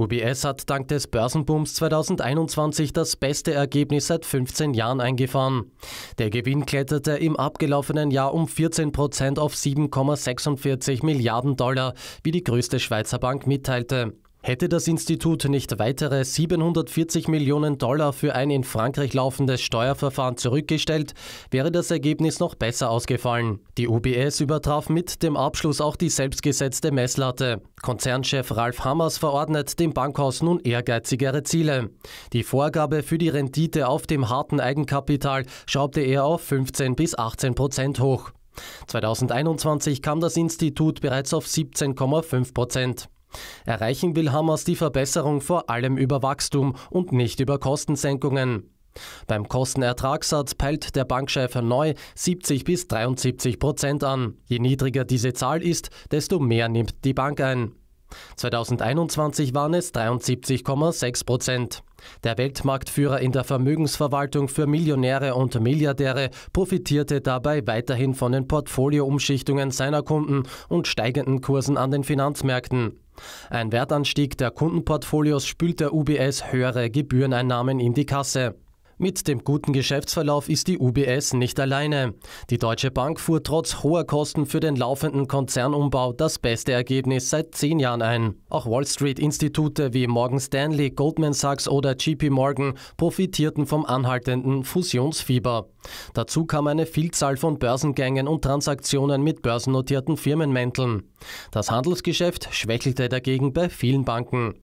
UBS hat dank des Börsenbooms 2021 das beste Ergebnis seit 15 Jahren eingefahren. Der Gewinn kletterte im abgelaufenen Jahr um 14 Prozent auf 7,46 Milliarden Dollar, wie die größte Schweizer Bank mitteilte. Hätte das Institut nicht weitere 740 Millionen Dollar für ein in Frankreich laufendes Steuerverfahren zurückgestellt, wäre das Ergebnis noch besser ausgefallen. Die UBS übertraf mit dem Abschluss auch die selbstgesetzte Messlatte. Konzernchef Ralf Hammers verordnet dem Bankhaus nun ehrgeizigere Ziele. Die Vorgabe für die Rendite auf dem harten Eigenkapital schraubte er auf 15 bis 18 Prozent hoch. 2021 kam das Institut bereits auf 17,5 Prozent. Erreichen will Hammers die Verbesserung vor allem über Wachstum und nicht über Kostensenkungen. Beim Kostenertragssatz peilt der Bankchef neu 70 bis 73 Prozent an. Je niedriger diese Zahl ist, desto mehr nimmt die Bank ein. 2021 waren es 73,6 Prozent. Der Weltmarktführer in der Vermögensverwaltung für Millionäre und Milliardäre profitierte dabei weiterhin von den Portfolioumschichtungen seiner Kunden und steigenden Kursen an den Finanzmärkten. Ein Wertanstieg der Kundenportfolios spült der UBS höhere Gebühreneinnahmen in die Kasse. Mit dem guten Geschäftsverlauf ist die UBS nicht alleine. Die Deutsche Bank fuhr trotz hoher Kosten für den laufenden Konzernumbau das beste Ergebnis seit zehn Jahren ein. Auch Wall Street-Institute wie Morgan Stanley, Goldman Sachs oder JP Morgan profitierten vom anhaltenden Fusionsfieber. Dazu kam eine Vielzahl von Börsengängen und Transaktionen mit börsennotierten Firmenmänteln. Das Handelsgeschäft schwächelte dagegen bei vielen Banken.